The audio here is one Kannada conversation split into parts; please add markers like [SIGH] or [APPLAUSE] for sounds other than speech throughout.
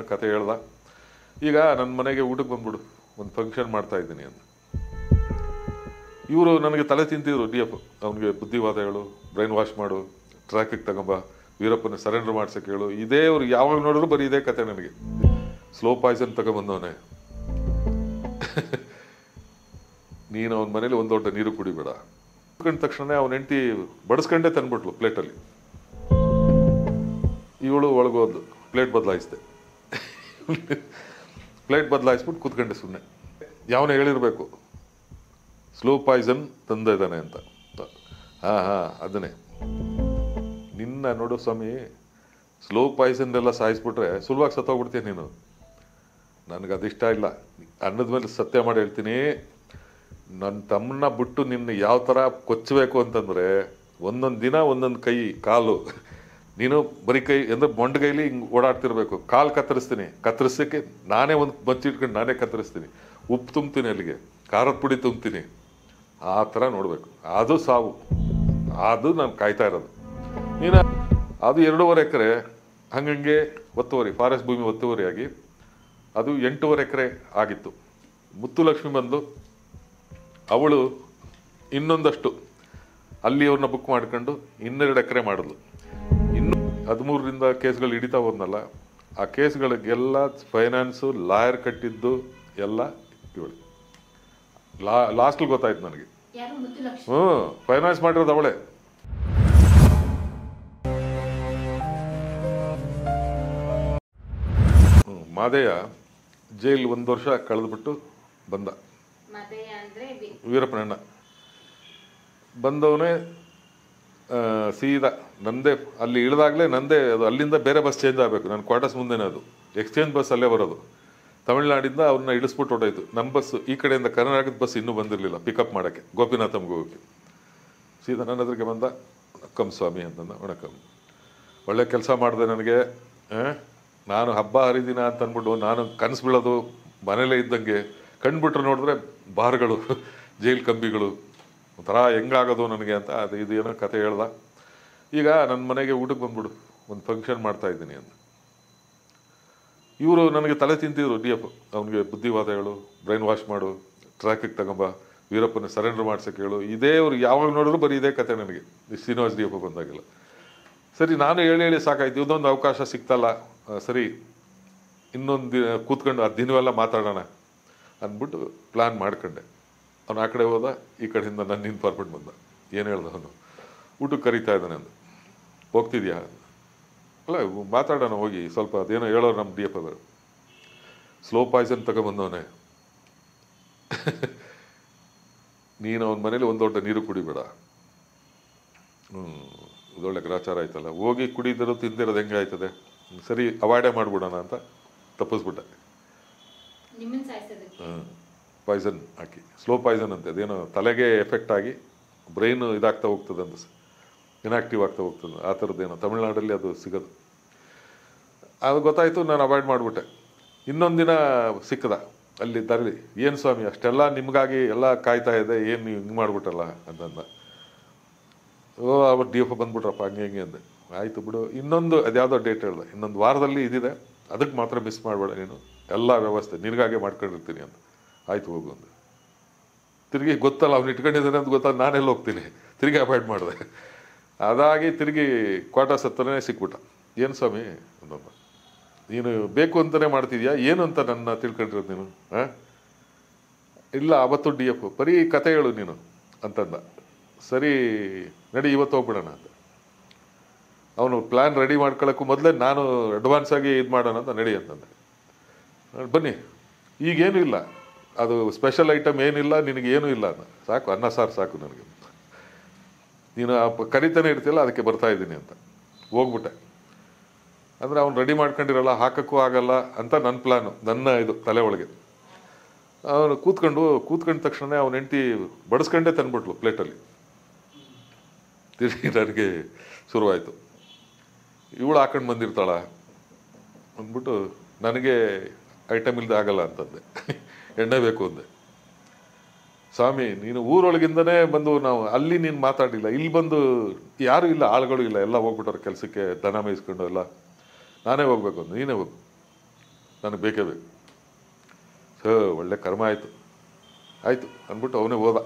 ಕತೆ ಹೇಳ್ದ. ಈಗ ನನ್ನ ಮನೆಗೆ ಊಟಕ್ಕೆ ಬಂದ್ಬಿಡು. ಒಂದು ಫಂಕ್ಷನ್ ಮಾಡ್ತಾ ಇದ್ದೀನಿ ಅಂತ. ಇವರು ನನಗೆ ತಲೆ ತಿಂತಿದ್ರು ಡಿ ಎಫ್ ಅವನಿಗೆ ಬುದ್ಧಿವಾದಗಳು ಬ್ರೈನ್ ವಾಶ್ ಮಾಡು ಟ್ರಾಫಿಕ್ ತಗೊಂಬ, ವೀರಪ್ಪನ ಸರೆಂಡರ್ ಮಾಡ್ಸಕ್ಕೆ ಹೇಳು. ಇದೇ ಅವ್ರು ಯಾವಾಗ ನೋಡಿದ್ರು ಬರೀ ಇದೇ ಕತೆ ನನಗೆ. Slow Poisson ತಗೊಂಬಂದವನೇ. [LAUGHS] ನೀನು ಅವನ ಮನೇಲಿ ಒಂದು ದೊಡ್ಡ ನೀರು ಕುಡಿಬೇಡ. ಕಂಡ ತಕ್ಷಣ ಅವನ ಹೆಂಡತಿ ಬಡಿಸ್ಕೊಂಡೇ ತಂದ್ಬಿಟ್ಲು ಪ್ಲೇಟಲ್ಲಿ ಇವಳು ಒಳಗೋದ್ಲು ಪ್ಲೇಟ್ ಬದಲಾಯಿಸಿದೆ. [LAUGHS] ಪ್ಲೇಟ್ ಬದಲಾಯಿಸ್ಬಿಟ್ಟು ಕೂತ್ಕೊಂಡೆ ಸುಮ್ಮನೆ ಯಾವನೇ ಹೇಳಿರಬೇಕು. ಸ್ಲೋ ಪಾಯ್ಸನ್ ತಂದ ಇದ್ದಾನೆ ಅಂತ. ಹಾಂ ಹಾಂ, ಅದನ್ನೇ. ನಿನ್ನ ನೋಡು ಸ್ವಾಮಿ ಸ್ಲೋ ಪಾಯ್ಸನ್ ಎಲ್ಲ ಸಾಯಿಸ್ಬಿಟ್ರೆ ಸುಲಭವಾಗಿ ಸತ್ತೋಗ್ಬಿಡ್ತೀಯ ನೀನು. ನನಗೆ ಅದಿಷ್ಟ ಇಲ್ಲ. ಅನ್ನದ ಮೇಲೆ ಸತ್ಯ ಮಾಡಿ ಹೇಳ್ತೀನಿ. ನನ್ನ ತಮ್ಮನ್ನ ಬಿಟ್ಟು ನಿನ್ನ ಯಾವ ಥರ ಕೊಚ್ಚಬೇಕು ಅಂತಂದರೆ ಒಂದೊಂದು ದಿನ, ಒಂದೊಂದು ಕೈ, ಕಾಲು. ನೀನು ಬರೀ ಕೈ ಅಂದ್ರೆ ಮೊಂಡ್ ಕೈಲಿ ಹಿಂಗೆ ಓಡಾಡ್ತಿರ್ಬೇಕು. ಕಾಲು ಕತ್ತರಿಸ್ತೀನಿ. ಕತ್ತರಿಸಕ್ಕೆ ನಾನೇ ಒಂದು ಬಚ್ಚಿಟ್ಕೊಂಡು ನಾನೇ ಕತ್ತರಿಸ್ತೀನಿ. ಉಪ್ಪು ತುಂಬ್ತೀನಿ ಅಲ್ಲಿಗೆ. ಖಾರದ ಪುಡಿ ತುಂಬ್ತೀನಿ. ಆ ಥರ ನೋಡಬೇಕು. ಅದು ಸಾವು. ಅದು ನಾನು ಕಾಯ್ತಾ ಇರೋದು. ನೀನು ಅದು ಎರಡೂವರೆ ಎಕರೆ, ಹಂಗಂಗೆ ಒತ್ತುವರಿ, ಫಾರೆಸ್ಟ್ ಭೂಮಿ ಒತ್ತುವರಿಯಾಗಿ ಅದು ಎಂಟೂವರೆ ಎಕರೆ ಆಗಿತ್ತು. ಮುತ್ತುಲಕ್ಷ್ಮಿ ಬಂದು ಅವಳು ಇನ್ನೊಂದಷ್ಟು ಅಲ್ಲಿ ಅವ್ರನ್ನ ಬುಕ್ ಮಾಡ್ಕೊಂಡು ಇನ್ನೆರಡು ಎಕರೆ ಮಾಡಿದ್ಲು. ಹದಿಮೂರರಿಂದ ಕೇಸ್ಗಳು ಹಿಡಿತಾ ಹೋದ್ನಲ್ಲ ಆ ಕೇಸ್ಗಳಿಗೆಲ್ಲ ಫೈನಾನ್ಸು ಲಾಯರ್ ಕಟ್ಟಿದ್ದು ಎಲ್ಲ ಇವಳು. ಲಾ ಲಾಸ್ಟಲ್ಲಿ ಗೊತ್ತಾಯ್ತು ನನಗೆ. ಹ್ಞೂ ಫೈನಾನ್ಸ್ ಮಾಡಿರೋದು ಅವಳೆ. ಮಾದಯ್ಯ ಜೈಲ್ ಒಂದು ವರ್ಷ ಕಳೆದ್ಬಿಟ್ಟು ಬಂದ. ವೀರಪ್ಪನಣ್ಣ. ಬಂದವನೇ ಸೀದಾ ನಂದೇ, ಅಲ್ಲಿ ಇಳಿದಾಗಲೇ ನಂದೇ ಅದು, ಅಲ್ಲಿಂದ ಬೇರೆ ಬಸ್ ಚೇಂಜ್ ಆಗಬೇಕು. ನನ್ನ ಕ್ವಾರ್ಟರ್ಸ್ ಮುಂದೆನೇ ಅದು. ಎಕ್ಸ್ಚೇಂಜ್ ಬಸ್ ಅಲ್ಲೇ ಬರೋದು. ತಮಿಳ್ನಾಡಿಂದ ಅವ್ರನ್ನ ಇಳಿಸ್ಬಿಟ್ಟು ಹೊಟ್ಟೋಯ್ತು ನಮ್ಮ ಬಸ್ಸು ಈ ಕಡೆಯಿಂದ ಕರ್ನಾಟಕದ ಬಸ್ ಇನ್ನೂ ಬಂದಿರಲಿಲ್ಲ ಪಿಕಪ್ ಮಾಡೋಕ್ಕೆ ಗೋಪಿನಾಥಮ್ಗೆ ಹೋಗೋಕ್ಕೆ ಸೀದಾ ನನ್ನ ಹತ್ರಕ್ಕೆ ಬಂದ ವಣಕಂ ಸ್ವಾಮಿ ಅಂತಂದ ವಣಕಂ ಒಳ್ಳೆ ಕೆಲಸ ಮಾಡಿದೆ ನನಗೆ ನಾನು ಹಬ್ಬ ಹರಿದಿನ ಅಂತ ಅಂದ್ಬಿಟ್ಟು ನಾನು ಕನಸು ಬೀಳೋದು ಮನೇಲೇ ಇದ್ದಂಗೆ, ಕಣ್ಬಿಟ್ರೆ ನೋಡಿದ್ರೆ ಬಾರ್ಗಳು, [LAUGHS] ಜೈಲ್ ಕಂಬಿಗಳು ಒಂಥರ ಹೆಂಗಾಗೋದು ನನಗೆ ಅಂತ ಅದು ಇದು ಏನೋ ಕತೆ ಹೇಳ್ದ. ಈಗ ನನ್ನ ಮನೆಗೆ ಊಟಕ್ಕೆ ಬಂದ್ಬಿಡು, ಒಂದು ಫಂಕ್ಷನ್ ಮಾಡ್ತಾ ಇದ್ದೀನಿ ಅಂತ. ಇವರು ನನಗೆ ತಲೆ ತಿಂತಿದ್ರು ಡಿ ಎಫ್ ಅವನಿಗೆ ಬುದ್ಧಿವಾದ ಹೇಳು ಬ್ರೈನ್ ವಾಶ್ ಮಾಡು ಟ್ರಾಫಿಕ್ ತಗೊಂಬ, ವೀರಪ್ಪನ ಸರೆಂಡರ್ ಮಾಡ್ಸೋಕೆ ಹೇಳು. ಇದೇ ಅವ್ರು ಯಾವಾಗ ನೋಡಿದ್ರು ಬರೀ ಇದೇ ಕತೆ ನನಗೆ. ಶ್ರೀನಿವಾಸ್ ಡಿ ಎಫ್ ಬಂದಾಗಿಲ್ಲ. ಸರಿ, ನಾನು ಹೇಳಿ ಹೇಳಿ ಸಾಕಾಯ್ತು. ಇದೊಂದು ಅವಕಾಶ ಸಿಕ್ತಲ್ಲ. ಸರಿ, ಇನ್ನೊಂದು ಕೂತ್ಕೊಂಡು ಆ ದಿನವೆಲ್ಲ ಮಾತಾಡೋಣ ಅಂದ್ಬಿಟ್ಟು ಪ್ಲ್ಯಾನ್ ಮಾಡ್ಕೊಂಡೆ. ಅವನು ಆ ಕಡೆ ಹೋದ ಈ ಕಡೆಯಿಂದ ನನ್ನ ಇನ್ಫಾರ್ಮೆಂಟ್ ಬಂದ. ಏನು ಹೇಳ್ದ ಅವನು? ಊಟಕ್ಕೆ ಕರೀತಾ ಇದ್ದಾನೆ ಅಂದ. ಹೋಗ್ತಿದ್ಯಾ? ಅಲ್ಲ ಮಾತಾಡೋಣ ಹೋಗಿ. ಸ್ವಲ್ಪ ಅದೇನೋ ಹೇಳೋರು ನಮ್ಮ ಡಿ ಎಫ್ ಅವರು. ಸ್ಲೋ ಪಾಯ್ಸನ್ ತಗೊಂಬಂದವನೆ. ನೀನು ಅವನ ಮನೇಲಿ ಒಂದು ದೊಡ್ಡ ನೀರು ಕುಡಿಬೇಡ. ಹ್ಞೂ ಇದೊಳ್ಳೆ ಗ್ರಾಚಾರ ಆಯ್ತಲ್ಲ. ಹೋಗಿ ಕುಡಿದಿರೋ ತಿಂದಿರೋದು ಹೆಂಗೆ ಆಯ್ತದೆ? ಸರಿ ಅವಾಯ್ಡೇ ಮಾಡಿಬಿಡೋಣ ಅಂತ ತಪ್ಪಿಸ್ಬಿಟ್ಟೆ. ಹ್ಞೂ ಪಾಯ್ಸನ್ ಹಾಕಿ. ಸ್ಲೋ ಪಾಯ್ಸನ್ ಅಂತ. ಅದೇನೋ ತಲೆಗೆ ಎಫೆಕ್ಟ್ ಆಗಿ ಬ್ರೈನ್ ಇದಾಗ್ತಾ ಹೋಗ್ತದೆ ಅಂತ ಇನ್ಆಕ್ಟಿವ್ ಆಗ್ತಾ ಹೋಗ್ತದೆ. ಆ ಥರದ್ದೇನೋ. ತಮಿಳ್ನಾಡಲ್ಲಿ ಅದು ಸಿಗೋದು. ಅದು ಗೊತ್ತಾಯಿತು, ನಾನು ಅವಾಯ್ಡ್ ಮಾಡಿಬಿಟ್ಟೆ. ಇನ್ನೊಂದು ದಿನ ಸಿಕ್ಕದ. ಅಲ್ಲಿ ತರಲಿ ಏನು ಸ್ವಾಮಿ, ಅಷ್ಟೆಲ್ಲ ನಿಮಗಾಗಿ ಎಲ್ಲ ಕಾಯ್ತಾ ಇದೆ. ಏನು ನೀವು ಹಿಂಗೆ ಮಾಡಿಬಿಟ್ಟಲ್ಲ? ಅಂತಂದ. ಓ, ಅವ್ರು ಡಿ ಎಫ್ ಬಂದ್ಬಿಟ್ರಪ್ಪ, ಹಂಗೆ ಹಂಗೆ, ಅಂದೆ. ಆಯಿತು ಬಿಡು. ಇನ್ನೊಂದು, ಅದ್ಯಾವುದೋ ಡೇಟ್ ಹೇಳಿದೆ. ಇನ್ನೊಂದು ವಾರದಲ್ಲಿ ಇದಿದೆ. ಅದಕ್ಕೆ ಮಾತ್ರ ಮಿಸ್ ಮಾಡಬೇಡ ನೀನು. ಎಲ್ಲ ವ್ಯವಸ್ಥೆ, ನಿನಗಾಗೆ ಮಾಡ್ಕೊಂಡಿರ್ತೀನಿ, ಅಂತ. ಆಯ್ತು ಹೋಗು ಅಂದ. ತಿರುಗಿ ಗೊತ್ತಲ್ಲ, ಅವ್ನು ಇಟ್ಕೊಂಡಿದ್ದಾನೆ ಅಂತ ಗೊತ್ತಲ್ಲ ನಾನೆಲ್ಲ ಹೋಗ್ತೀನಿ? ತಿರುಗಿ ಅವಾಯ್ಡ್ ಮಾಡಿದೆ. ಅದಾಗಿ ತಿರುಗಿ ಕ್ವಾಟರ್ಸ್ ಹತ್ರನೇ ಸಿಕ್ಬಿಟ್ಟ. ಏನು ಸ್ವಾಮಿ? ಅಂತಂದ ನೀನು ಬೇಕು ಅಂತಲೇ ಮಾಡ್ತಿದ್ಯಾ? ಏನು ಅಂತ ನನ್ನ ತಿಳ್ಕೊಂಡಿರೋದು ನೀನು? ಹಾಂ ಇಲ್ಲ, ಅವತ್ತು ಡಿ ಎಫ್. ಬರೀ ಕತೆ ಹೇಳು ನೀನು, ಅಂತಂದ. ಸರಿ, ನಡಿ, ಇವತ್ತು ಹೋಗ್ಬಿಡೋಣ ಅಂತ. ಅವನು ಪ್ಲ್ಯಾನ್ ರೆಡಿ ಮಾಡ್ಕೊಳ್ಳೋಕ್ಕೂ ಮೊದಲೇ ನಾನು ಅಡ್ವಾನ್ಸ್ ಆಗಿ ಇದು ಮಾಡೋಣ ಅಂತ ನಡಿ ಅಂತಂದೆ. ನಾನ್ ಬನ್ನಿ, ಈಗೇನು ಇಲ್ಲ. ಅದು ಸ್ಪೆಷಲ್ ಐಟಮ್ ಏನಿಲ್ಲ, ನಿನಗೆ ಏನೂ ಇಲ್ಲ ಸಾಕು, ಅನ್ನ ಸಾರು ಸಾಕು ನನಗೆ. ನೀನು ಕರಿತಾನೆ ಇರ್ತಿಲ್ಲ ಅದಕ್ಕೆ ಬರ್ತಾ ಇದ್ದೀನಿ ಅಂತ. ಹೋಗ್ಬಿಟ್ಟೆ. ಅಂದರೆ ಅವ್ನು ರೆಡಿ ಮಾಡ್ಕೊಂಡಿರಲ್ಲ, ಹಾಕೋಕ್ಕೂ ಆಗಲ್ಲ ಅಂತ ನನ್ನ ಪ್ಲ್ಯಾನು ನನ್ನ ಇದು ತಲೆ ಒಳಗೆ. ಅವನು ಕೂತ್ಕೊಂಡು, ಕೂತ್ಕೊಂಡ ತಕ್ಷಣ ಅವನ ಹೆಂಡ್ತಿ ಬಡಿಸ್ಕೊಂಡೇ ತಂದ್ಬಿಟ್ಲು ಪ್ಲೇಟಲ್ಲಿ ತಿರುಗಿ ನನಗೆ ಶುರುವಾಯಿತು. ಇವಳು ಹಾಕೊಂಡು ಬಂದಿರ್ತಾಳ. ಅಂದ್ಬಿಟ್ಟು, ನನಗೆ ಐಟಮ್ ಇಲ್ಲದೆ ಆಗಲ್ಲ ಅಂತಂದೆ. ಎಣ್ಣೆ ಬೇಕು ಅಂದೆ. ಸ್ವಾಮಿ, ನೀನು ಊರೊಳಗಿಂದನೇ ಬಂದು ನಾವು ಅಲ್ಲಿ ನೀನು ಮಾತಾಡಿಲ್ಲ ಇಲ್ಲಿ ಬಂದು ಯಾರು ಇಲ್ಲ, ಆಳುಗಳು ಇಲ್ಲ, ಎಲ್ಲ ಹೋಗ್ಬಿಟ್ಟವ್ರ ಕೆಲಸಕ್ಕೆ, ದನ ಮೇಯಿಸ್ಕೊಂಡು ಎಲ್ಲ. ನಾನೇ ಹೋಗ್ಬೇಕು ಅಂದು, ನೀನೇ ಹೋಗು. ನನಗೆ ಬೇಕೇ ಬೇಕು. ಸೊ ಒಳ್ಳೆ ಕರ್ಮ ಆಯಿತು. ಆಯಿತು, ಅಂದ್ಬಿಟ್ಟು ಅವನೇ ಹೋದ.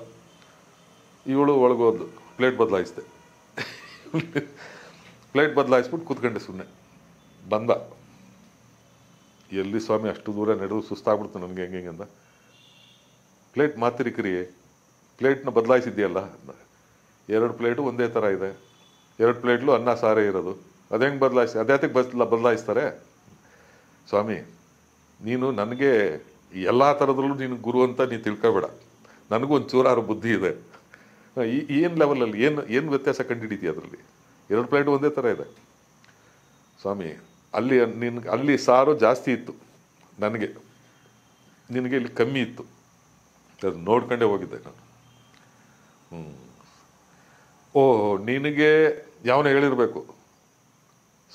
ಇವಳು ಒಳಗೆ ಹೋದ್ಲು, ಪ್ಲೇಟ್ ಬದಲಾಯಿಸ್ದೆ. ಪ್ಲೇಟ್ ಬದಲಾಯಿಸ್ಬಿಟ್ಟು ಕೂತ್ಕೊಂಡೆ ಸುಮ್ಮನೆ ಬಂದ. ಎಲ್ಲಿ ಸ್ವಾಮಿ ಅಷ್ಟು ದೂರ ನಡೆದು ಸುಸ್ತಾಗ್ಬಿಡ್ತು ನನಗೆ ಹೆಂಗೆ ಹೆಂಗೆ ಅಂದ ಪ್ಲೇಟ್ ಮಾತಿರಿಕ್ರಿ ಪ್ಲೇಟ್ನ ಬದಲಾಯಿಸಿದ್ಯಲ್ಲ ಎರಡು ಪ್ಲೇಟು ಒಂದೇ ಥರ ಇದೆ. ಎರಡು ಪ್ಲೇಟ್ಲು ಅನ್ನ, ಸಾರೇ ಇರೋದು. ಅದು ಹೆಂಗೆ ಬದಲಾಯಿಸಿ ಅದ್ಯಾತಕ್ಕೆ ಬದಲ, ಬದಲಾಯಿಸ್ತಾರೆ? ಸ್ವಾಮಿ, ನೀನು ನನಗೆ ಎಲ್ಲ ಥರದಲ್ಲೂ ನೀನು ಗುರು ಅಂತ ನೀನು ತಿಳ್ಕೊಬೇಡ. ನನಗೂ ಒಂದು ಚೂರಾರು ಬುದ್ಧಿ ಇದೆ. ಈ, ಏನು ಲೆವೆಲಲ್ಲಿ ಏನು ಏನು ವ್ಯತ್ಯಾಸ ಕಂಡುಹಿಡಿತೀಯ ಅದರಲ್ಲಿ? ಎರಡು ಪ್ಲೇಟ್ ಒಂದೇ ಥರ ಇದೆ. ಸ್ವಾಮಿ ಅಲ್ಲಿ ನಿನ್ ಅಲ್ಲಿ ಸಾರು ಜಾಸ್ತಿ ಇತ್ತು ನನಗೆ. ನಿನಗೆ ಇಲ್ಲಿ ಕಮ್ಮಿ ಇತ್ತು. ಅದು ನೋಡ್ಕೊಂಡೇ ಹೋಗಿದ್ದೆ ನಾನು. ಹ್ಞೂ ಓ ನಿನಗೆ ಯಾವನ ಹೇಳಿರಬೇಕು.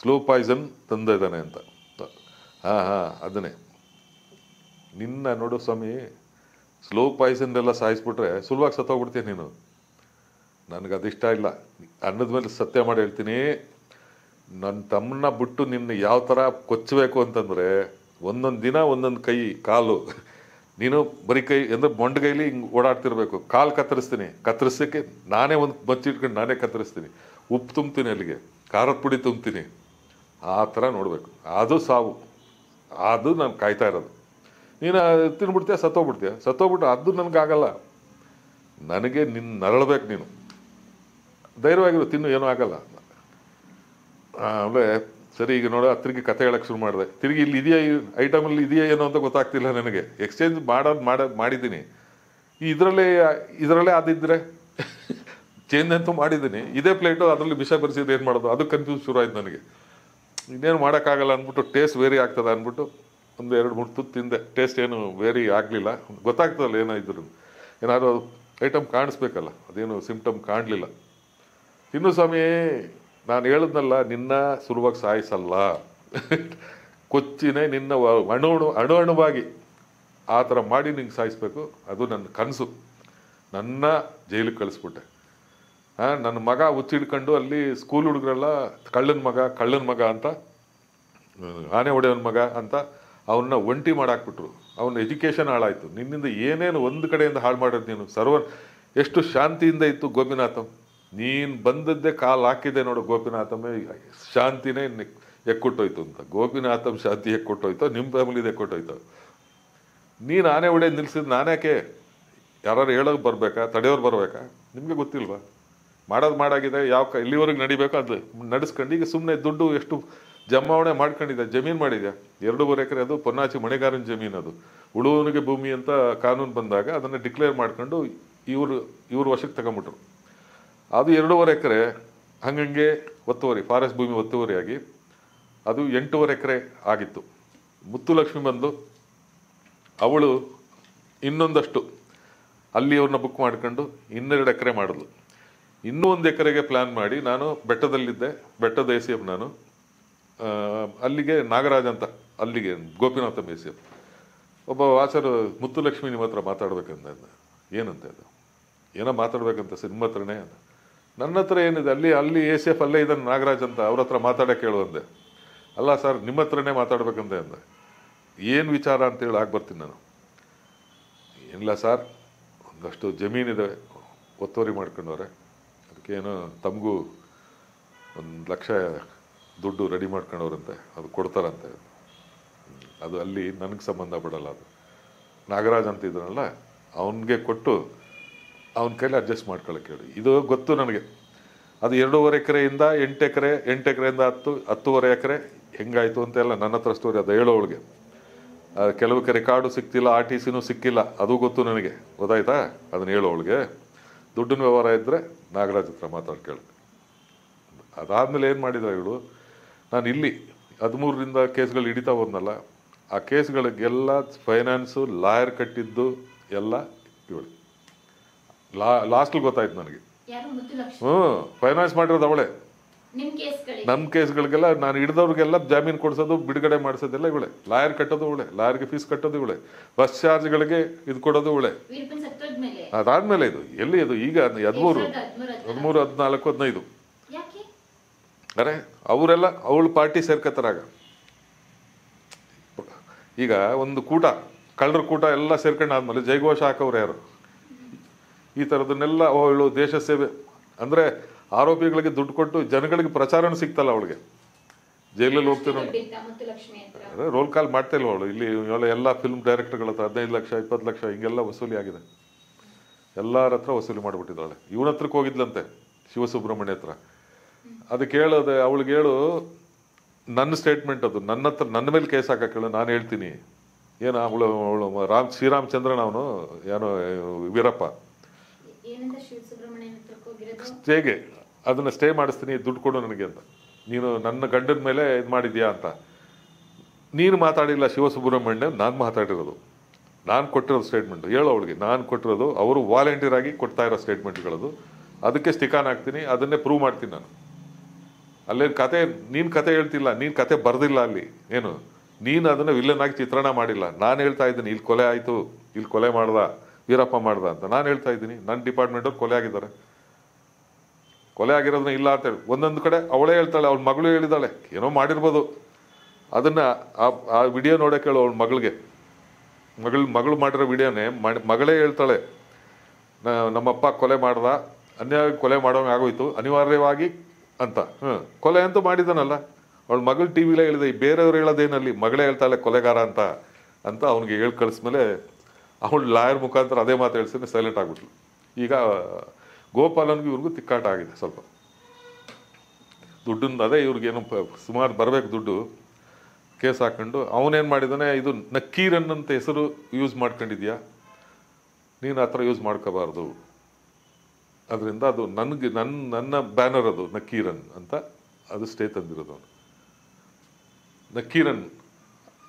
ಸ್ಲೋ ಪಾಯ್ಸನ್ ತಂದಿದ್ದಾನೆ ಅಂತ. ಹಾಂ ಹಾಂ, ಅದನ್ನೇ. ನಿನ್ನ ನೋಡು ಸ್ವಾಮಿ, ಸ್ಲೋ ಪಾಯ್ಸನ್ ಎಲ್ಲ ಸಾಯಿಸ್ಬಿಟ್ರೆ ಸುಲಭವಾಗಿ ಸತ್ತೋಗ್ಬಿಡ್ತೀನಿ ನೀನು. ನನಗೆ ಅದಿಷ್ಟ ಇಲ್ಲ ಅನ್ನದ ಮೇಲೆ ಸತ್ಯ ಮಾಡಿ ಹೇಳ್ತೀನಿ. ನನ್ನ ತಮ್ಮನ್ನ ಬಿಟ್ಟು ನಿನ್ನ ಯಾವ ಥರ ಕೊಚ್ಚಬೇಕು ಅಂತಂದರೆ ಒಂದೊಂದು ದಿನ, ಒಂದೊಂದು ಕೈ, ಕಾಲು. ನೀನು ಬರೀ ಕೈ ಅಂದರೆ ಮೊಂಡ್ಗೈಲಿ ಹಿಂಗೆ ಓಡಾಡ್ತಿರ್ಬೇಕು. ಕಾಲು ಕತ್ತರಿಸ್ತೀನಿ. ಕತ್ತರಿಸೋಕ್ಕೆ ನಾನೇ ಒಂದು ಬಚ್ಚಿಟ್ಕೊಂಡು ನಾನೇ ಕತ್ತರಿಸ್ತೀನಿ. ಉಪ್ಪು ತುಂಬ್ತೀನಿ ಅಲ್ಲಿಗೆ. ಖಾರದ ಪುಡಿ ತುಂಬ್ತೀನಿ. ಆ ಥರ ನೋಡಬೇಕು. ಅದು ಸಾವು. ಅದು ನಾನು ಕಾಯ್ತಾ ಇರೋದು. ನೀನು ತಿನ್ಬಿಡ್ತೀಯ, ಸತ್ತೋಗ್ಬಿಡ್ತೀಯ? ಸತ್ತೋಗ್ಬಿಟ್ಟು ಅದು ನನಗಾಗಲ್ಲ. ನನಗೆ ನಿನ್ನ ನರಳಬೇಕು ನೀನು. ಧೈರ್ಯವಾಗಿರು, ತಿನ್ನು, ಏನೂ ಆಗಲ್ಲ. ಆಮೇಲೆ ಸರಿ, ಈಗ ನೋಡು ಹತ್ತಿರಗೆ ಕತೆ ಹೇಳಕ್ಕೆ ಶುರು ಮಾಡಿದೆ. ತಿರುಗಿ ಇಲ್ಲಿ ಇದೆಯಾ ಐಟಮಲ್ಲಿ ಇದೆಯಾ ಏನೋ ಅಂತ ಗೊತ್ತಾಗ್ತಿಲ್ಲ ನನಗೆ. ಎಕ್ಸ್ಚೇಂಜ್ ಮಾಡೋದು ಮಾಡ, ಮಾಡಿದ್ದೀನಿ. ಈ ಇದರಲ್ಲೇ ಇದರಲ್ಲೇ ಆದಿದ್ರೆ ಚೇಂಜ್ ಅಂತೂ ಮಾಡಿದ್ದೀನಿ. ಇದೇ ಪ್ಲೇಟು ಅದರಲ್ಲಿ ವಿಷ ಬರಿಸಿದ್ದು ಏನು ಮಾಡೋದು? ಅದು ಕನ್ಫ್ಯೂಸ್ ಶುರು ಆಯ್ತು ನನಗೆ. ಇನ್ನೇನು ಮಾಡೋಕ್ಕಾಗಲ್ಲ ಅಂದ್ಬಿಟ್ಟು ಟೇಸ್ಟ್ ವೇರಿ ಆಗ್ತದೆ ಅಂದ್ಬಿಟ್ಟು, ಒಂದು ಎರಡು, ಮೂರು ತುತ್ತು ತಿಂದೆ. ಟೇಸ್ಟ್ ಏನು ವೇರಿ ಆಗಲಿಲ್ಲ. ಗೊತ್ತಾಗ್ತದಲ್ಲ ಏನೋ ಇದ್ರು ಏನಾದ್ರೂ ಐಟಮ್ ಕಾಣಿಸ್ಬೇಕಲ್ಲ. ಅದೇನು ಸಿಂಪ್ಟಮ್ ಕಾಣಲಿಲ್ಲ. ಇನ್ನು ಸ್ವಾಮಿ ನಾನು ಹೇಳಿದ್ನಲ್ಲ, ನಿನ್ನ ಸುಲಭವಾಗಿ ಸಾಯಿಸಲ್ಲ ಕೊಚ್ಚಿನೇ ನಿನ್ನ ಅಣುಣು ಅಣು ಅಣು ಅಣು ಅಣುವಾಗಿ ಆ ಥರ ಮಾಡಿ ನಿಂಗೆ ಸಾಯಿಸ್ಬೇಕು. ಅದು ನನ್ನ ಕನಸು. ನನ್ನ ಜೈಲಿಗೆ ಕಳಿಸ್ಬಿಟ್ಟೆ. ನನ್ನ ಮಗ ಹುಚ್ಚಿಡ್ಕೊಂಡು ಅಲ್ಲಿ ಸ್ಕೂಲ್ ಹುಡುಗರೆಲ್ಲ, ಕಳ್ಳನ ಮಗ ಕಳ್ಳನ ಮಗ ಅಂತ, ಆನೆ ಒಡೆಯವನ ಮಗ ಅಂತ ಅವನ್ನ ಒಂಟಿ ಮಾಡಾಕ್ಬಿಟ್ರು. ಅವನ ಎಜುಕೇಷನ್ ಹಾಳಾಯಿತು. ನಿನ್ನಿಂದ ಏನೇನು ಒಂದು ಕಡೆಯಿಂದ ಹಾಳು ಮಾಡೋದು ನೀನು? ಸರ್ವ ಎಷ್ಟು ಶಾಂತಿಯಿಂದ ಇತ್ತು ಗೋಪಿನಾಥಂ. ನೀನು ಬಂದದ್ದೇ ಕಾಲು ಹಾಕಿದೆ ನೋಡು ಗೋಪಿನಾಥಮ್ಮ, ಶಾಂತಿನೇ ಎಕ್ಕೊಟ್ಟೋಯ್ತು ಅಂತ. ಗೋಪಿನಾಥಮ್ ಶಾಂತಿ ಎಕ್ಕುಟ್ಟೋಯ್ತು ನಿಮ್ಮ ಫ್ಯಾಮಿಲಿದು ಎಕ್ಕುಟ್ಟೋಯ್ತು? ನೀನು ಆನೆ ಹೊಡೆಯೋದು ನಿಲ್ಸಿದ್ ನಾನ್ಯಾಕೆ? ಯಾರು ಹೇಳೋಕ್ ಬರಬೇಕಾ? ತಡೆಯೋರು ಬರಬೇಕಾ? ನಿಮಗೆ ಗೊತ್ತಿಲ್ವಾ? ಮಾಡೋದು ಮಾಡಾಗಿದೆ, ಯಾವ ಕ ಇಲ್ಲಿವರೆಗೆ ನಡಿಬೇಕು ಅದು? ನಡೆಸ್ಕೊಂಡು ಈಗ ಸುಮ್ಮನೆ ದುಡ್ಡು ಎಷ್ಟು ಜಮಾವಣೆ ಮಾಡ್ಕೊಂಡಿದ್ದೆ ಜಮೀನು ಮಾಡಿದ್ಯಾ? ಎರಡೂವರೆ ಎಕರೆ ಅದು ಪೊನ್ನಾಚಿ ಮಣೆಗಾರನ ಜಮೀನು ಅದು. ಉಳುವವನಿಗೆ ಭೂಮಿ ಅಂತ ಕಾನೂನು ಬಂದಾಗ ಅದನ್ನು ಡಿಕ್ಲೇರ್ ಮಾಡ್ಕೊಂಡು ಇವರು ಇವ್ರ ವಶಕ್ಕೆ ತಗೊಂಬಿಟ್ರು. ಅದು ಎರಡೂವರೆ ಎಕರೆ, ಹಂಗಂಗೆ ಒತ್ತುವರಿ, ಫಾರೆಸ್ಟ್ ಭೂಮಿ ಒತ್ತುವರಿಯಾಗಿ ಅದು ಎಂಟೂವರೆ ಎಕರೆ ಆಗಿತ್ತು. ಮುತ್ತುಲಕ್ಷ್ಮಿ ಬಂದು ಅವಳು ಇನ್ನೊಂದಷ್ಟು ಅಲ್ಲಿ ಅವ್ರನ್ನ ಬುಕ್ ಮಾಡ್ಕೊಂಡು ಇನ್ನೆರಡು ಎಕರೆ ಮಾಡಿದ್ಲು. ಇನ್ನೂ ಒಂದು ಎಕರೆಗೆ ಪ್ಲ್ಯಾನ್ ಮಾಡಿ ನಾನು ಬೆಟ್ಟದಲ್ಲಿದ್ದೆ, ಬೆಟ್ಟದ ಎ ಸಿ ಎಫ್ ನಾನು. ಅಲ್ಲಿಗೆ ನಾಗರಾಜ್ ಅಂತ, ಅಲ್ಲಿಗೆ ಗೋಪಿನಾಥ ಎ ಸಿ ಎಫ್ ಒಬ್ಬ ವಾಚರು ಮುತ್ತುಲಕ್ಷ್ಮಿ ನಿಮ್ಮ ಹತ್ರ ಮಾತಾಡ್ಬೇಕಂತ. ಏನಂತ ಅದು ಏನೋ ಮಾತಾಡ್ಬೇಕಂತ ಸರ್ ನಿಮ್ಮ ಹತ್ರನೇ. ನನ್ನ ಹತ್ರ ಏನಿದೆ? ಅಲ್ಲಿ ಅಲ್ಲಿ ಎ ಸಿ ಎಫ್ ಅಲ್ಲೇ ಇದ್ದಾನೆ ನಾಗರಾಜ್ ಅಂತ. ಅವ್ರ ಹತ್ರ ಮಾತಾಡಕ್ಕೆ ಹೇಳು ಅಂದೆ ಅಲ್ಲ ಸರ್, ನಿಮ್ಮ ಹತ್ರನೇ ಮಾತಾಡ್ಬೇಕಂತ ಅಂದೆ. ಏನು ವಿಚಾರ ಅಂತೇಳಿ ಆಗಿ ಬರ್ತೀನಿ ನಾನು. ಏನಿಲ್ಲ ಸರ್, ಒಂದಷ್ಟು ಜಮೀನಿದೆ. ಒತ್ತುವರಿ ಮಾಡ್ಕೊಂಡವ್ರೆ. ಅದಕ್ಕೇನು ತಮಗೂ ಒಂದು ಲಕ್ಷ ದುಡ್ಡು ರೆಡಿ ಮಾಡ್ಕೊಂಡವ್ರಂತೆ. ಅದು ಕೊಡ್ತಾರಂತೆ. ಅದು ಅಲ್ಲಿ ನನಗೆ ಸಂಬಂಧ ಪಡಲ್ಲ ಅದು. ನಾಗರಾಜ್ ಅಂತ ಇದ್ರಲ್ಲ, ಅವನಿಗೆ ಕೊಟ್ಟು ಅವನ ಕೈಲಿ ಅಡ್ಜಸ್ಟ್ ಮಾಡ್ಕೊಳಕ್ಕೆ ಹೇಳಿ. ಇದು ಗೊತ್ತು ನನಗೆ. ಅದು ಎರಡೂವರೆ ಎಕರೆಯಿಂದ ಎಂಟು ಎಕರೆ, ಎಂಟು ಎಕರೆಯಿಂದ ಹತ್ತು, ಹತ್ತುವರೆ ಎಕರೆ ಹೆಂಗಾಯಿತು ಅಂತೆಲ್ಲ ನನ್ನ ಹತ್ರ ಸ್ಟೋರಿ ಅದು ಹೇಳೋವಳಿಗೆ ಕೆಲವು ರೆಕಾರ್ಡು ಸಿಕ್ತಿಲ್ಲ ಆರ್ ಟಿ ಸಿನೂ ಸಿಕ್ಕಿಲ್ಲ, ಅದು ಗೊತ್ತು ನನಗೆ. ಗೊತ್ತಾಯ್ತಾ? ಅದನ್ನ ಹೇಳೋವಳಿಗೆ ದುಡ್ಡಿನ ವ್ಯವಹಾರ ಇದ್ದರೆ ನಾಗರಾಜ್ ಹತ್ರ ಮಾತಾಡ್ಕೇಳಿ ಅದಾದಮೇಲೆ ಏನು ಮಾಡಿದ್ರು ಇವಳು? ನಾನು ಇಲ್ಲಿ ಹದಿಮೂರರಿಂದ ಕೇಸ್ಗಳು ಹಿಡಿತಾ ಹೋದ್ನಲ್ಲ, ಆ ಕೇಸ್ಗಳಿಗೆಲ್ಲ ಫೈನಾನ್ಸು ಲಾಯರ್ ಕಟ್ಟಿದ್ದು ಎಲ್ಲ ಇವಳು. ಲಾ ಲಾಸ್ಟಲ್ಲಿ ಗೊತ್ತಾಯ್ತು ನನಗೆ. ಹ್ಞೂ ಫೈನಾನ್ಸ್ ಮಾಡಿರೋದು ಅವಳೆ. ನಮ್ಮ ಕೇಸ್ಗಳಿಗೆಲ್ಲ ನಾನು ಹಿಡಿದವ್ರಿಗೆಲ್ಲ ಜಾಮೀನು ಕೊಡಿಸೋದು ಬಿಡುಗಡೆ ಮಾಡಿಸೋದೆಲ್ಲ ಇವಳೆ. ಲಾಯರ್ ಕಟ್ಟೋದು ಇವಳೆ. ಲಾಯರ್ಗೆ ಫೀಸ್ ಕಟ್ಟೋದು ಇವಳೆ. ಬಸ್ ಚಾರ್ಜ್ಗಳಿಗೆ ಇದು ಕೊಡೋದು ಇವಳೆ. ಅದಾದ್ಮೇಲೆ ಇದು. ಎಲ್ಲಿ ಇದು? ಈಗ ಹದಿಮೂರು ಹದಿಮೂರು ಹದಿನಾಲ್ಕು ಹದಿನೈದು. ಅರೆ ಅವರೆಲ್ಲ ಅವಳು ಪಾರ್ಟಿ ಸೇರ್ಕೋತಾರಾಗ ಈಗ ಒಂದು ಕೂಟ ಕಳ್ಳರ ಕೂಟ ಎಲ್ಲ ಸೇರ್ಕೊಂಡು ಆದ್ಮೇಲೆ ಜೈಘೋಷ ಹಾಕೋರು ಯಾರು? ಈ ಥರದನ್ನೆಲ್ಲ ಅವಳು ದೇಶ ಸೇವೆ. ಅಂದರೆ ಆರೋಪಿಗಳಿಗೆ ದುಡ್ಡು ಕೊಟ್ಟು ಜನಗಳಿಗೆ ಪ್ರಚಾರನೂ ಸಿಗ್ತಲ್ಲ ಅವಳಿಗೆ. ಜೈಲಲ್ಲಿ ಹೋಗ್ತಿರೋ ಅದೇ ರೋಲ್ ಕಾಲ್ ಮಾಡ್ತಾ ಇಲ್ವ ಅವಳು? ಇಲ್ಲಿ ಇವಳ ಎಲ್ಲ ಫಿಲ್ಮ್ ಡೈರೆಕ್ಟರ್ಗಳ ಹತ್ರ ಹದಿನೈದು ಲಕ್ಷ ಇಪ್ಪತ್ತು ಲಕ್ಷ ಹಿಂಗೆಲ್ಲ ವಸೂಲಿ ಆಗಿದೆ. ಎಲ್ಲರ ಹತ್ರ ವಸೂಲಿ ಮಾಡಿಬಿಟ್ಟಿದ್ದಾಳೆ. ಇವನ ಹತ್ರಕ್ಕೆ ಹೋಗಿದ್ಲಂತೆ ಶಿವಸುಬ್ರಹ್ಮಣ್ಯ ಹತ್ರ. ಅದು ಹೇಳೋದೆ ಅವಳಿಗೆ ಹೇಳು ನನ್ನ ಸ್ಟೇಟ್ಮೆಂಟ್ ಅದು. ನನ್ನ ಹತ್ರ ನನ್ನ ಮೇಲೆ ಕೇಸ್ ಹಾಕಕ್ಕೆ ನಾನು ಹೇಳ್ತೀನಿ. ಏನು ಅವಳು ಅವಳು ರಾಮ್ ಶ್ರೀರಾಮಚಂದ್ರನ್ ಅವನು? ಏನೋ ವೀರಪ್ಪ ಏನಂತ ಶಿವ ಸುಬ್ರಹ್ಮಣ್ಯನ ಹತ್ರಕ್ಕೆ ಹೋಗಿರೋದು ಸ್ಟೇಗೆ ಅದನ್ನ ಸ್ಟೇ ಮಾಡಿಸ್ತೀನಿ, ದುಡ್ಡು ಕೊಡು ನನಗೆ ಅಂತ. ನೀನು ನನ್ನ ಗಂಡನ ಮೇಲೆ ಇದು ಮಾಡಿದ್ಯಾ ಅಂತ. ನೀನು ಮಾತಾಡಿಲ್ಲ ಶಿವಸುಬ್ರಹ್ಮಣ್ಯ ನಾನು ಮಾತಾಡಿರೋದು. ನಾನು ಕೊಟ್ಟಿರೋದು ಸ್ಟೇಟ್ಮೆಂಟ್ ಹೇಳು ಅವಳಿಗೆ. ನಾನು ಕೊಟ್ಟಿರೋದು, ಅವರು ವಾಲಂಟಿಯರ್ ಆಗಿ ಕೊಡ್ತಾ ಇರೋ ಸ್ಟೇಟ್ಮೆಂಟ್ಗಳದು ಅದಕ್ಕೆ ಸ್ಟಿಕಾನ್ ಹಾಕ್ತೀನಿ, ಅದನ್ನೇ ಪ್ರೂವ್ ಮಾಡ್ತೀನಿ ನಾನು. ಅಲ್ಲೇ ಕತೆ, ನೀನು ಕತೆ ಹೇಳ್ತಿಲ್ಲ, ನೀನು ಕತೆ ಬರೆದಿಲ್ಲ ಅಲ್ಲಿ. ಏನು? ನೀನು ಅದನ್ನು ವಿಲ್ಲನ್ ಆಗಿ ಚಿತ್ರಣ ಮಾಡಿಲ್ಲ. ನಾನು ಹೇಳ್ತಾ ಇದ್ದೀನಿ, ಇಲ್ಲಿ ಕೊಲೆ ಆಯಿತು, ಇಲ್ಲಿ ಕೊಲೆ ಮಾಡ್ದ. ವೀರಪ್ಪ ಮಾಡ್ದ ಅಂತ. ನಾನು ಹೇಳ್ತಾ ಇದ್ದೀನಿ ನನ್ನ ಡಿಪಾರ್ಟ್ಮೆಂಟವ್ರು ಕೊಲೆ ಆಗಿದ್ದಾರೆ. ಕೊಲೆ ಆಗಿರೋದನ್ನ ಇಲ್ಲ ಅಂತೇಳಿ ಒಂದೊಂದು ಕಡೆ ಅವಳೇ ಹೇಳ್ತಾಳೆ, ಅವ್ಳ ಮಗಳು ಹೇಳಿದಾಳೆ, ಏನೋ ಮಾಡಿರ್ಬೋದು. ಅದನ್ನು ಆ- ವಿಡಿಯೋ ನೋಡೋಕೆ ಹೇಳು ಅವಳ ಮಗಳಿಗೆ. ಮಗಳು ಮಗಳು ಮಾಡಿರೋ ವಿಡಿಯೋನೇ ಮಗಳೇ ಹೇಳ್ತಾಳೆ ನಮ್ಮಪ್ಪ ಕೊಲೆ ಮಾಡ್ದ ಅನ್ಯಾಯ ಕೊಲೆ ಮಾಡೋಂಗೆ ಆಗೋಯ್ತು, ಅನಿವಾರ್ಯವಾಗಿ ಅಂತ. ಹ್ಞೂ ಕೊಲೆ ಅಂತೂ ಮಾಡಿದ್ದಾನಲ್ಲ. ಅವಳ ಮಗಳು ಟಿ ವಿಲೇ ಹೇಳಿದೆ, ಈ ಬೇರೆಯವ್ರು ಹೇಳೋದೇನಲ್ಲಿ ಮಗಳೇ ಹೇಳ್ತಾಳೆ ಕೊಲೆಗಾರ ಅಂತ ಅಂತ ಅವನಿಗೆ ಹೇಳಿ ಕಳಿಸ್ಮೇಲೆ ಅವಳು ಲಾಯರ್ ಮುಖಾಂತರ ಅದೇ ಮಾತು ಹೇಳ್ಸಿದ್ರೆ ಸೈಲೆಂಟ್ ಆಗ್ಬಿಟ್ಲು. ಈಗ, ಗೋಪಾಲನ್ಗೆ ಇವ್ರಿಗೂ ತಿಕ್ಕಾಟ ಆಗಿದೆ ಸ್ವಲ್ಪ. ದುಡ್ಡನ್ನು ಅದೇ ಇವ್ರಿಗೇನು ಸುಮಾರು ಬರಬೇಕು ದುಡ್ಡು. ಕೇಸ್ ಹಾಕ್ಕೊಂಡು ಅವನೇನು ಮಾಡಿದಾನೆ, ಇದು ನಕ್ಕೀರನ್ ಅಂತ ಹೆಸರು ಯೂಸ್ ಮಾಡ್ಕೊಂಡಿದ್ಯಾ? ನೀನು ಆ ಥರ ಯೂಸ್ ಮಾಡ್ಕೋಬಾರ್ದು. ಅದರಿಂದ ಅದು ನನಗೆ ನನ್ನ ನನ್ನ ಬ್ಯಾನರ್ ಅದು ನಕ್ಕೀರನ್ ಅಂತ ಅದು ಸ್ಟೇ ತಂದಿರೋದು ಅವನು. ನಕ್ಕೀರನ್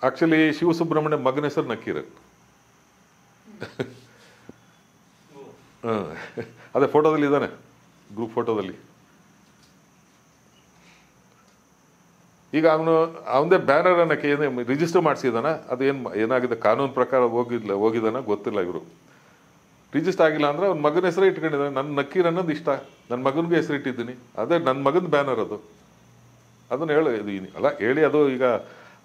ಆ್ಯಕ್ಚುಲಿ ಶಿವಸುಬ್ರಹ್ಮಣ್ಯ ಮಗನ ಹೆಸರು ನಕ್ಕೀರನ್ [LAUGHS] ಹಾಂ. ಅದೇ ಫೋಟೋದಲ್ಲಿ ಇದ್ದಾನೆ ಗ್ರೂಪ್ ಫೋಟೋದಲ್ಲಿ. ಈಗ ಅವನು, ಅವನದೇ ಬ್ಯಾನರ್ ಅನ್ನಕ್ಕೆ ಏನೇ ರಿಜಿಸ್ಟರ್ ಮಾಡಿಸಿದಾನ, ಅದು ಏನು ಏನಾಗಿದೆ, ಕಾನೂನು ಪ್ರಕಾರ ಹೋಗಿಲ್ಲ ಹೋಗಿದಾನ ಗೊತ್ತಿಲ್ಲ ಇವರು. ರಿಜಿಸ್ಟರ್ ಆಗಿಲ್ಲ ಅಂದರೆ ಅವ್ನ ಮಗನ ಹೆಸರೇ ಇಟ್ಕೊಂಡಿದ್ದಾನೆ ನನ್ನ ನಕ್ಕೀರ್ ಅನ್ನೋದು ಇಷ್ಟ ನನ್ನ ಮಗನಿಗೆ ಹೆಸರು ಇಟ್ಟಿದ್ದೀನಿ, ಅದೇ ನನ್ನ ಮಗನ ಬ್ಯಾನರ್ ಅದು. ಅದನ್ನು ಹೇಳು, ಇದು ಅಲ್ಲ, ಹೇಳಿ ಅದು ಈಗ,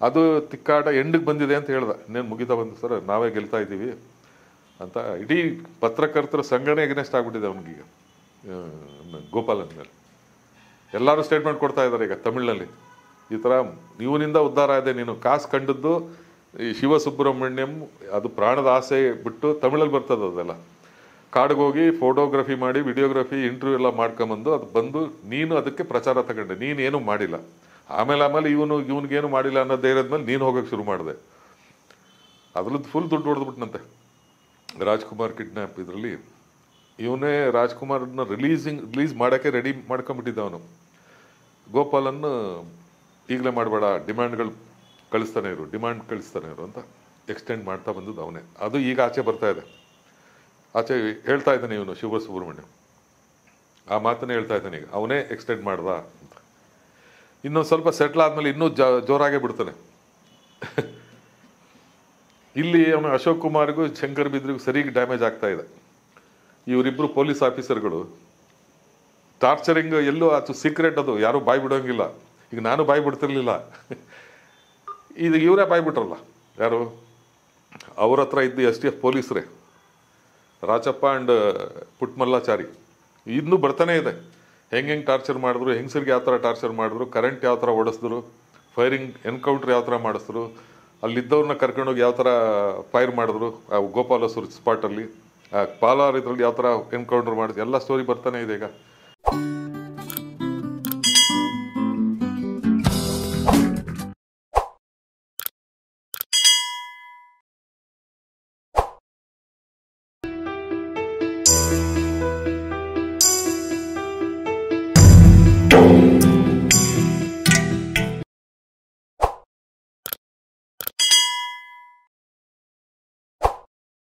ಅದು ತಿಕ್ಕಾಟ ಎಂಡಿಗೆ ಬಂದಿದೆ ಅಂತ ಹೇಳ್ದೆ, ಇನ್ನೇನು ಮುಗಿತಾ ಬಂದು ಸರ್, ನಾವೇ ಗೆಲ್ತಾ ಇದ್ದೀವಿ. ಅಂತ. ಇಡೀ ಪತ್ರಕರ್ತರ ಸಂಘಟನೆ ಎಗ್ನೆಸ್ಟ್ ಆಗ್ಬಿಟ್ಟಿದೆ ಅವನಿಗೀಗ ಗೋಪಾಲನ್ ಮೇಲೆ. ಎಲ್ಲರೂ ಸ್ಟೇಟ್ಮೆಂಟ್ ಕೊಡ್ತಾ ಇದ್ದಾರೆ ಈಗ ತಮಿಳಿನಲ್ಲಿ. ಈ ಥರ ಇವನಿಂದ ಉದ್ಧಾರ ಇದೆ, ನೀನು ಕಾಸು ಕಂಡದ್ದು ಈ ಶಿವಸುಬ್ರಹ್ಮಣ್ಯಂ, ಅದು ಪ್ರಾಣದ ಆಸೆ ಬಿಟ್ಟು ತಮಿಳಲ್ಲಿ ಬರ್ತದೆ ಅದೆಲ್ಲ. ಕಾಡಿಗೆ ಹೋಗಿ ಫೋಟೋಗ್ರಫಿ ಮಾಡಿ ವಿಡಿಯೋಗ್ರಫಿ ಇಂಟರ್ವ್ಯೂ ಎಲ್ಲ ಮಾಡ್ಕೊಂಬಂದು ಅದು ಬಂದು ನೀನು ಅದಕ್ಕೆ ಪ್ರಚಾರ ತಗೊಂಡೆ. ನೀನು ಏನೂ ಮಾಡಿಲ್ಲ. ಆಮೇಲೆ ಆಮೇಲೆ ಇವನು, ಇವನಿಗೇನು ಮಾಡಿಲ್ಲ ಅನ್ನೋ ಧೈರ್ಯದ ಮೇಲೆ ನೀನು ಹೋಗೋಕೆ ಶುರು ಮಾಡಿದೆ. ಅದ್ರದ್ದು ಫುಲ್ ದುಡ್ಡು ಹೊಡೆದ್ಬಿಟ್ನಂತೆ. ರಾಜ್ಕುಮಾರ್ ಕಿಡ್ನ್ಯಾಪ್ ಇದರಲ್ಲಿ, ಇವನೇ ರಾಜ್ಕುಮಾರ್ನ ರಿಲೀಸಿಂಗ್ ರಿಲೀಸ್ ಮಾಡೋಕ್ಕೆ ರೆಡಿ ಮಾಡ್ಕೊಂಬಿಟ್ಟಿದ್ದ ಅವನು. ಗೋಪಾಲನ್ನು ಈಗಲೇ ಮಾಡಬೇಡ ಡಿಮ್ಯಾಂಡ್ಗಳು ಕಳಿಸ್ತಾನೆ ಇರು ಡಿಮ್ಯಾಂಡ್ ಕಳಿಸ್ತಾನೆ ಇರು ಅಂತ ಎಕ್ಸ್ಟೆಂಡ್ ಮಾಡ್ತಾ ಬಂದದ್ದು ಅವನೇ. ಅದು ಈಗ ಆಚೆ ಬರ್ತಾ ಇದೆ. ಆಚೆ ಹೇಳ್ತಾ ಇದ್ದಾನೆ ಇವನು ಶಿವ ಸುಬ್ರಹ್ಮಣ್ಯ. ಆ ಮಾತನ್ನೇ ಹೇಳ್ತಾ ಇದ್ದಾನೆ ಈಗ. ಅವನೇ ಎಕ್ಸ್ಟೆಂಡ್ ಮಾಡ್ದ ಅಂತ. ಇನ್ನೊಂದು ಸ್ವಲ್ಪ ಸೆಟ್ಲ್ ಆದಮೇಲೆ ಇನ್ನೂ ಜೋರಾಗೇ ಬಿಡ್ತಾನೆ. ಇಲ್ಲಿ ಅವನು ಅಶೋಕ್ ಕುಮಾರ್ಗೂ, ಶಂಕರ್ ಬಿದ್ರಿಗೂ ಸರಿಗೆ ಡ್ಯಾಮೇಜ್ ಆಗ್ತಾ ಇದೆ. ಇವರಿಬ್ಬರು ಪೊಲೀಸ್ ಆಫೀಸರ್ಗಳು ಟಾರ್ಚರಿಂಗ್ ಎಲ್ಲೂ ಅದು ಸೀಕ್ರೆಟ್ ಅದು, ಯಾರೂ ಬಾಯಿ ಬಿಡೋಂಗಿಲ್ಲ. ಈಗ ನಾನು ಬಾಯಿ ಬಿಡ್ತಿರ್ಲಿಲ್ಲ. ಇದು ಇವರೇ ಬಾಯ್ ಬಿಟ್ರಲ್ಲ. ಯಾರು? ಅವ್ರ ಹತ್ರ ಇದ್ದು ಎಸ್ ಟಿ ಎಫ್ ಪೊಲೀಸರೇ ರಾಚಪ್ಪ ಆ್ಯಂಡ್ ಪುಟ್ಮಲ್ಲಾಚಾರಿ. ಇನ್ನೂ ಬರ್ತಾನೆ ಇದೆ. ಹೆಂಗೆ ಹೆಂಗೆ ಟಾರ್ಚರ್ ಮಾಡಿದ್ರು, ಹೆಂಗಸರಿಗೆ ಯಾವ ಥರ ಟಾರ್ಚರ್ ಮಾಡಿದ್ರು ಕರೆಂಟ್ ಯಾವ ಥರ ಓಡಿಸಿದ್ರು ಫೈರಿಂಗ್ ಎನ್ಕೌಂಟ್ರ್ ಯಾವ ಥರ ಮಾಡಿಸಿದ್ರು ಅಲ್ಲಿದ್ದವ್ರನ್ನ ಕರ್ಕೊಂಡೋಗಿ ಯಾವ ಥರ ಫೈರ್ ಮಾಡಿದ್ರು, ಆ ಗೋಪಾಲಸೂರ್ ಸ್ಪಾಟಲ್ಲಿ ಪಾಲಾರ್ ಇದರಲ್ಲಿ ಯಾವ ಥರ ಎನ್ಕೌಂಟರ್ ಮಾಡಿದ್ರು, ಎಲ್ಲ ಸ್ಟೋರಿ ಬರ್ತಾನೆ ಇದೆ ಈಗ.